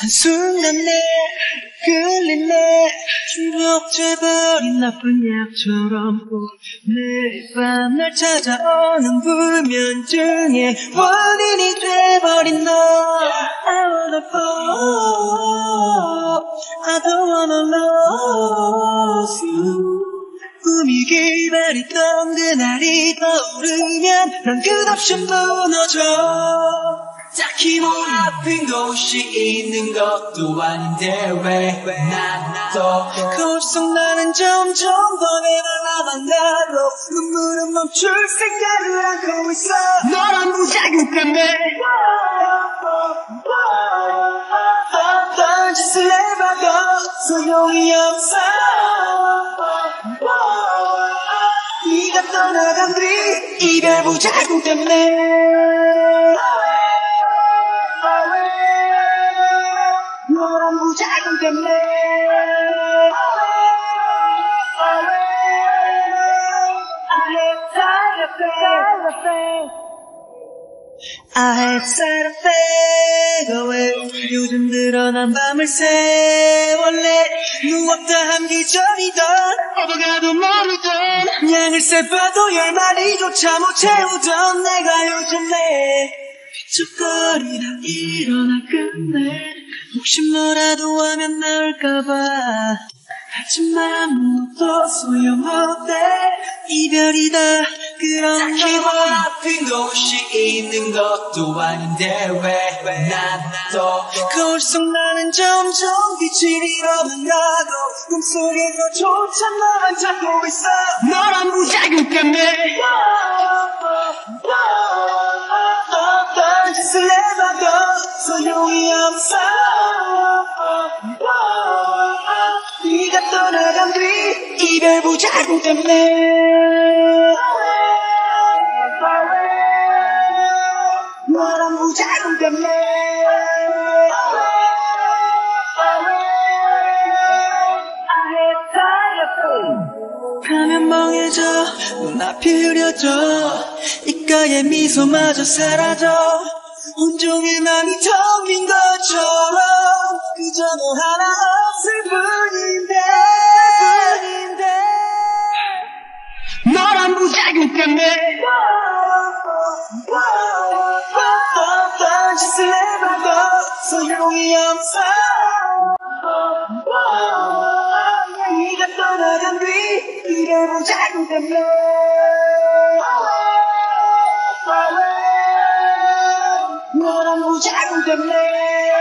한순간에 끌리네 중독돼버린 나쁜 약처럼 매일 밤 날 찾아오는 불면증의 원인이 돼버린 너. I wanna fall I don't wanna lose you. 꿈이 기다리던 그날이 떠오르면 난 끝없이 무너져. 딱히 뭐 아픈 곳이 있는 것도 아닌데 왜난또 거울 속 나는 점점 더 내려가만 가고 눈물은 멈출 생각을 하고 있어. 너란 무자극 때문에. 어떤 짓을 해봐도 소용이 없어. 네가 떠나간 뒤 이별 부자국 때문에 때문에. I had side effect away 요즘 들어 난 밤을 새 원래. 누웠다 함기전이던 어디가도 모르던 양을 세봐도 열 마리조차 못 채우던 내가 요즘 내 삐쩍거리다 일어나 끝내 혹시 뭐라도 하면 나올까봐 하지만 아무것도 소용없대. 이별이다 그럼 딱히 뭐 아픈 곳이 있는 것도 아닌데 왜 난또. 거울 속 나는 점점 빛을 잃어만 가고 꿈속에서조차 너만 찾고 있어. 너란 무자극 때문에. 어떤 짓을 해봐도 소용이 없어 뒤 이별 부자국 때문에. 너란 부자국 때문에. 가면 멍해져 눈앞이 흐려져. 입가에 미소마저 사라져. 온종일 맘이 텅 빈 것처럼 그저 너 하나 없을 뿐인데 너란 부자국 때문에